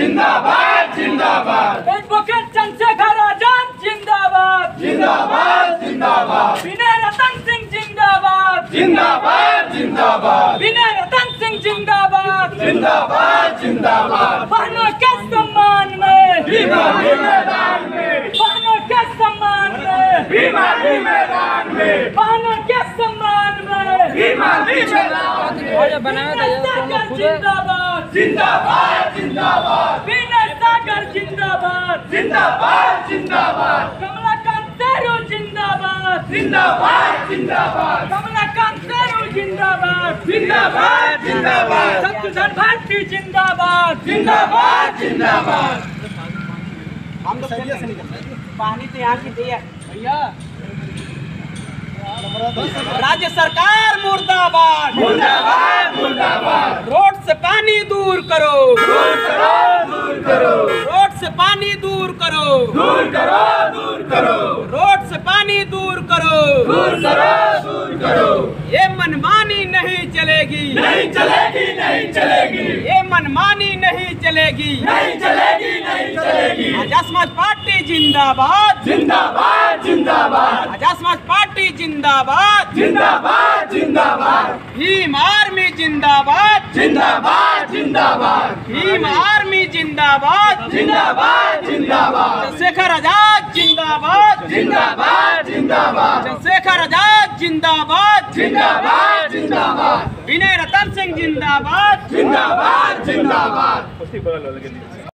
जिंदाबाद जिंदाबाद एडवोकेट चंद्रशेखर आज़ाद जिंदाबाद जिंदाबाद जिंदाबाद विनय रतन सिंह जिंदाबाद जिंदाबाद जिंदाबाद विनय रतन सिंह जिंदाबाद जिंदाबाद जिंदाबाद बहनों के सम्मान में भीमा भी मैदान में बहनों के सम्मान में भीमा भी मैदान में बहनों के सम्मान में भीमा भी मैदान में विनय सागर जिंदाबाद जिंदाबाद जिंदाबाद। विनय सागर जिंदाबाद। जिंदाबाद जिंदाबाद। कमलाकांत जिंदाबाद। जिंदाबाद जिंदाबाद। कमलाकांत जिंदाबाद। जिंदाबाद जिंदाबाद। भारती जिंदाबाद। जिंदाबाद जिंदाबाद। पानी तो यहाँ की दिया भैया। राज्य सरकार मुर्दाबाद मुर्दाबाद रोड से पानी दूर करो। दूर करो दूर करो। रोड से पानी दूर करो। दूर करो दूर करो। रोड से पानी दूर करो। दूर करो दूर करो। ये मनमानी नहीं चलेगी। नहीं चलेगी नहीं चलेगी। ये मनमानी नहीं चलेगी। नहीं चलेगी नहीं चलेगी। आज़ाद समाज पार्टी जिंदाबाद। जिंदाबाद जिंदाबाद। आज़ाद समाज पार्टी जिंदाबाद। जिंदाबाद। जिंदाबाद। भीम आर्मी जिंदाबाद। जिंदाबाद जिंदाबाद। भीम आर्मी जिंदाबाद। जिंदाबाद जिंदाबाद। चंद्रशेखर आज़ाद जिंदाबाद। जिंदाबाद जिंदाबाद। चंद्रशेखर आज़ाद जिंदाबाद। जिंदाबाद जिंदाबाद। विनय रतन सिंह जिंदाबाद। जिंदाबाद जिंदाबाद।